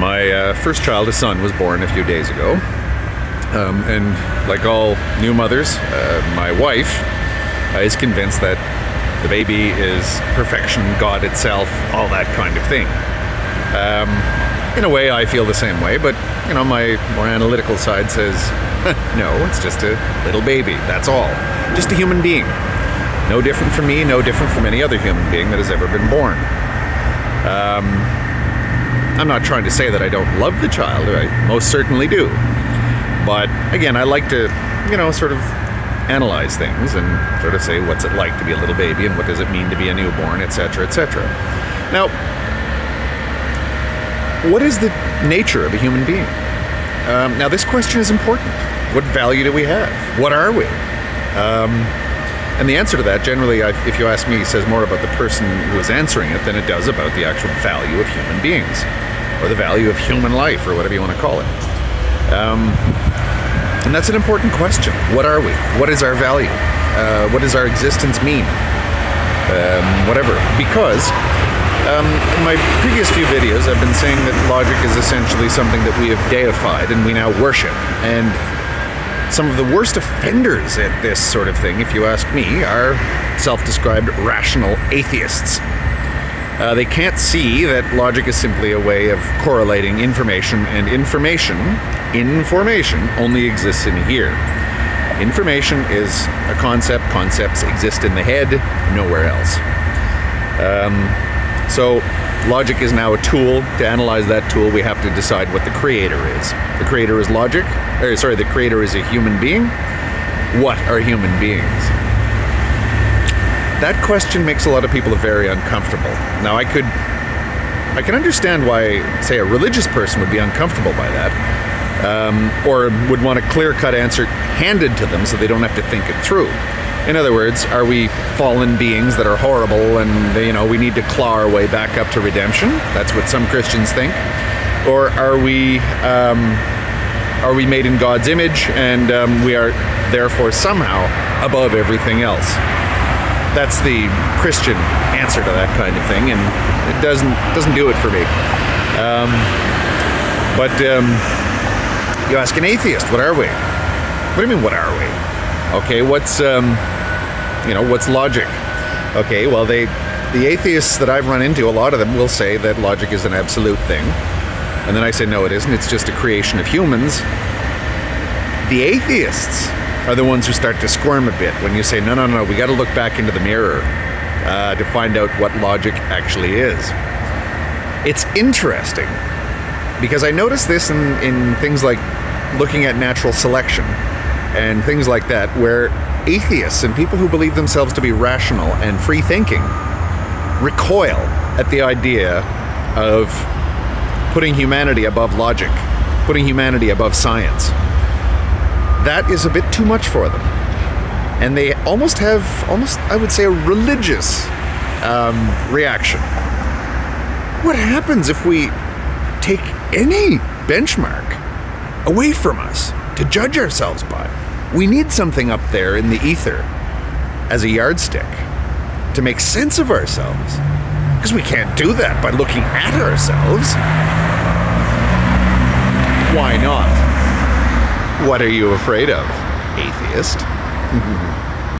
My uh, first child, a son, was born a few days ago. Um, and like all new mothers, uh, my wife uh, is convinced that the baby is perfection, God itself, all that kind of thing. Um, in a way, I feel the same way, but you know, my more analytical side says, no, it's just a little baby. That's all. Just a human being. No different from me, no different from any other human being that has ever been born. Um, I'm not trying to say that I don't love the child. I most certainly do. But again, I like to, you know, sort of analyze things and sort of say what's it like to be a little baby and what does it mean to be a newborn, etc., etc. Now, what is the nature of a human being? Um, now, this question is important. What value do we have? What are we? Um, and the answer to that, generally, if you ask me, says more about the person who is answering it than it does about the actual value of human beings, or the value of human life, or whatever you want to call it. Um, and that's an important question. What are we? What is our value? Uh, what does our existence mean? Um, whatever. Because um, in my previous few videos, I've been saying that logic is essentially something that we have deified and we now worship. And some of the worst offenders at this sort of thing, if you ask me, are self described rational atheists. Uh, they can't see that logic is simply a way of correlating information, and information, information, only exists in here. Information is a concept, concepts exist in the head, nowhere else. Um, so, logic is now a tool. To analyze that tool, we have to decide what the creator is. The creator is logic, or sorry, the creator is a human being. What are human beings? That question makes a lot of people very uncomfortable. Now, I could, I can understand why, say, a religious person would be uncomfortable by that, um, or would want a clear-cut answer handed to them so they don't have to think it through. In other words, are we fallen beings that are horrible and you know we need to claw our way back up to redemption? That's what some Christians think. Or are we um, are we made in God's image and um, we are therefore somehow above everything else? That's the Christian answer to that kind of thing, and it doesn't doesn't do it for me. Um, but um, you ask an atheist, what are we? What do you mean, what are we? Okay, what's um, you know, what's logic? Okay, well, they the atheists that I've run into, a lot of them will say that logic is an absolute thing, and then I say no, it isn't. It's just a creation of humans. The atheists are the ones who start to squirm a bit when you say, no, no, no, we got to look back into the mirror uh, to find out what logic actually is. It's interesting because I notice this in, in things like looking at natural selection and things like that, where atheists and people who believe themselves to be rational and free thinking recoil at the idea of putting humanity above logic, putting humanity above science that is a bit too much for them. And they almost have, almost, I would say, a religious um, reaction. What happens if we take any benchmark away from us to judge ourselves by? We need something up there in the ether as a yardstick to make sense of ourselves. Because we can't do that by looking at ourselves. Why not? What are you afraid of, atheist?